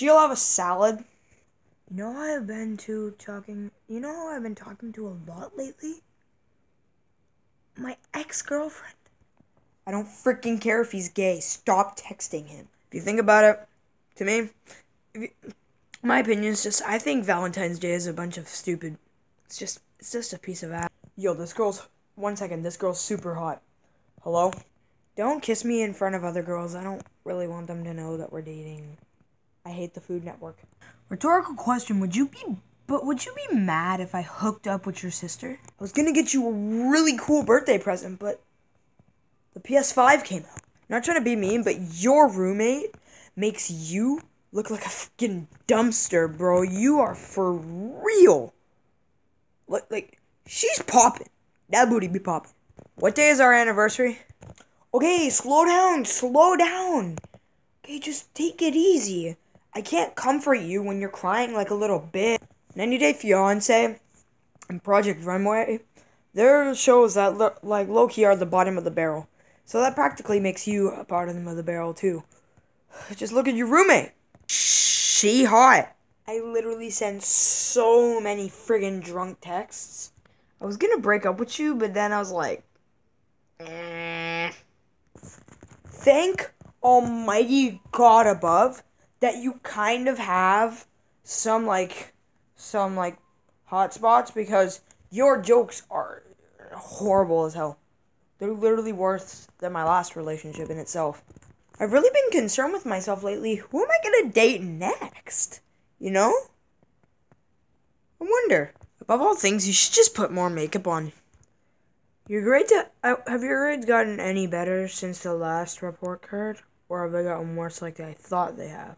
she'll have a salad. You know I've been to talking. You know I've been talking to a lot lately. My ex girlfriend. I don't freaking care if he's gay. Stop texting him. If you think about it, to me, you, my opinion is just I think Valentine's Day is a bunch of stupid. It's just it's just a piece of ass. Yo, this girl's one second. This girl's super hot. Hello. Don't kiss me in front of other girls. I don't really want them to know that we're dating. I hate the Food Network. Rhetorical question: Would you be but would you be mad if I hooked up with your sister? I was gonna get you a really cool birthday present, but the PS5 came out. Not trying to be mean, but your roommate makes you look like a fucking dumpster, bro. You are for real. Like, like she's popping. That booty be popping. What day is our anniversary? Okay, slow down, slow down. Okay, just take it easy. I can't comfort you when you're crying like a little bitch. 90 Day Fiance and Project Runway, they're shows that look like low key are the bottom of the barrel. So that practically makes you a bottom of the barrel too. Just look at your roommate. She hot. I literally sent so many friggin' drunk texts. I was gonna break up with you, but then I was like, eh. Thank Almighty God above that you kind of have some like some like hot spots because your jokes are horrible as hell. They're literally worse than my last relationship in itself. I've really been concerned with myself lately. Who am I gonna date next? You know? I wonder. Above all things, you should just put more makeup on. Your grades uh, have your grades gotten any better since the last report card, or have they gotten worse like I thought they have?